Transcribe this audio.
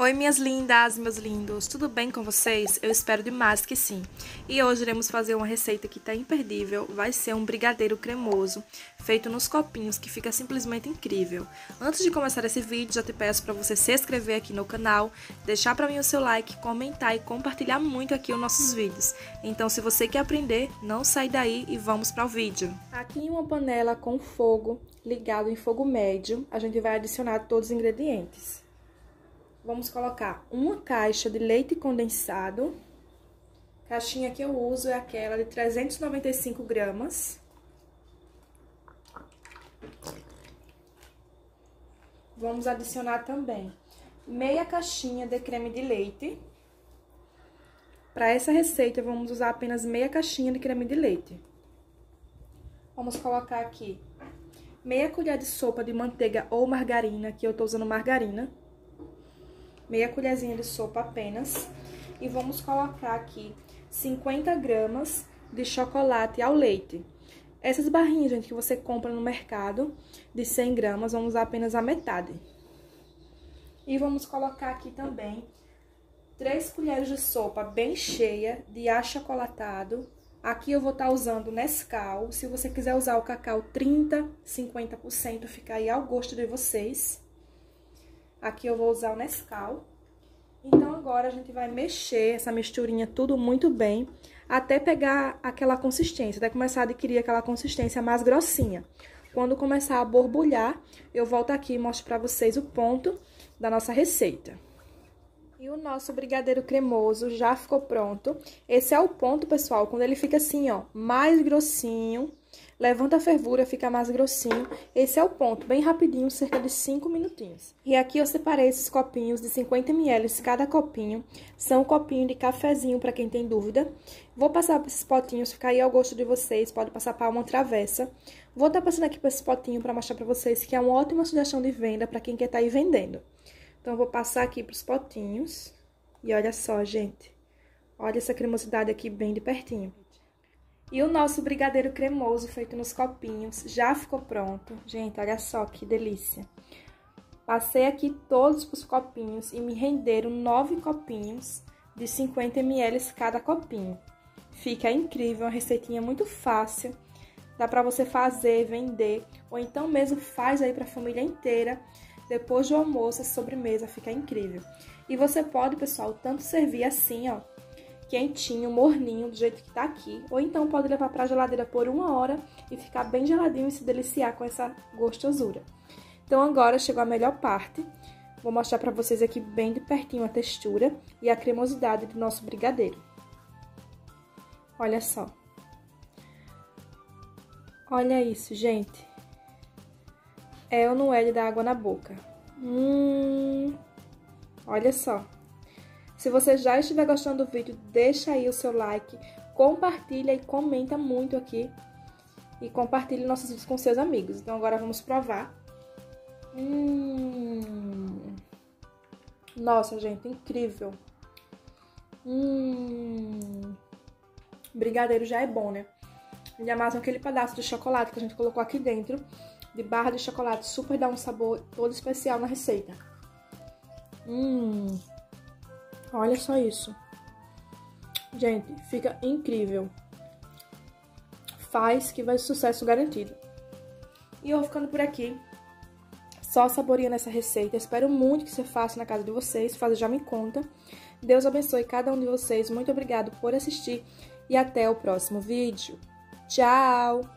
Oi, minhas lindas, meus lindos, tudo bem com vocês? Eu espero demais que sim. E hoje iremos fazer uma receita que tá imperdível, vai ser um brigadeiro cremoso, feito nos copinhos, que fica simplesmente incrível. Antes de começar esse vídeo, já te peço para você se inscrever aqui no canal, deixar para mim o seu like, comentar e compartilhar muito aqui os nossos vídeos. Então, se você quer aprender, não sai daí e vamos para o vídeo. Aqui em uma panela com fogo ligado em fogo médio, a gente vai adicionar todos os ingredientes. Vamos colocar uma caixa de leite condensado. Caixinha que eu uso é aquela de 395 gramas. Vamos adicionar também meia caixinha de creme de leite. Para essa receita, vamos usar apenas meia caixinha de creme de leite. Vamos colocar aqui meia colher de sopa de manteiga ou margarina, que eu tô usando margarina meia colherzinha de sopa apenas. E vamos colocar aqui 50 gramas de chocolate ao leite. Essas barrinhas, gente, que você compra no mercado, de 100 gramas, vamos usar apenas a metade. E vamos colocar aqui também 3 colheres de sopa bem cheia de achocolatado. Aqui eu vou estar tá usando Nescau. Se você quiser usar o cacau 30, 50%, fica aí ao gosto de vocês. Aqui eu vou usar o Nescau. Então, agora a gente vai mexer essa misturinha tudo muito bem, até pegar aquela consistência, até começar a adquirir aquela consistência mais grossinha. Quando começar a borbulhar, eu volto aqui e mostro pra vocês o ponto da nossa receita. E o nosso brigadeiro cremoso já ficou pronto. Esse é o ponto, pessoal, quando ele fica assim, ó, mais grossinho, Levanta a fervura, fica mais grossinho. Esse é o ponto, bem rapidinho, cerca de 5 minutinhos. E aqui eu separei esses copinhos de 50 ml cada copinho. São um copinho de cafezinho, para quem tem dúvida. Vou passar para esses potinhos, ficar aí ao gosto de vocês. Pode passar para uma travessa. Vou estar tá passando aqui para esse potinho para mostrar para vocês que é uma ótima sugestão de venda para quem quer estar tá aí vendendo. Então, vou passar aqui para os potinhos. E olha só, gente. Olha essa cremosidade aqui bem de pertinho. E o nosso brigadeiro cremoso feito nos copinhos já ficou pronto. Gente, olha só que delícia. Passei aqui todos os copinhos e me renderam nove copinhos de 50 ml cada copinho. Fica incrível, uma receitinha muito fácil. Dá pra você fazer, vender, ou então mesmo faz aí pra família inteira. Depois do almoço, a sobremesa fica incrível. E você pode, pessoal, tanto servir assim, ó, quentinho, morninho, do jeito que tá aqui. Ou então pode levar pra geladeira por uma hora e ficar bem geladinho e se deliciar com essa gostosura. Então agora chegou a melhor parte. Vou mostrar pra vocês aqui bem de pertinho a textura e a cremosidade do nosso brigadeiro. Olha só. Olha isso, gente. É ou não é de dar água na boca? Hum... Olha só. Se você já estiver gostando do vídeo, deixa aí o seu like, compartilha e comenta muito aqui. E compartilhe nossos vídeos com seus amigos. Então agora vamos provar. Hum... Nossa, gente, incrível. Hum... Brigadeiro já é bom, né? Ainda mais aquele pedaço de chocolate que a gente colocou aqui dentro. De barra de chocolate, super dá um sabor todo especial na receita. Hum... Olha só isso. Gente, fica incrível. Faz que vai sucesso garantido. E eu vou ficando por aqui. Só saboreando essa receita. Espero muito que você faça na casa de vocês. Faz já me conta. Deus abençoe cada um de vocês. Muito obrigado por assistir. E até o próximo vídeo. Tchau!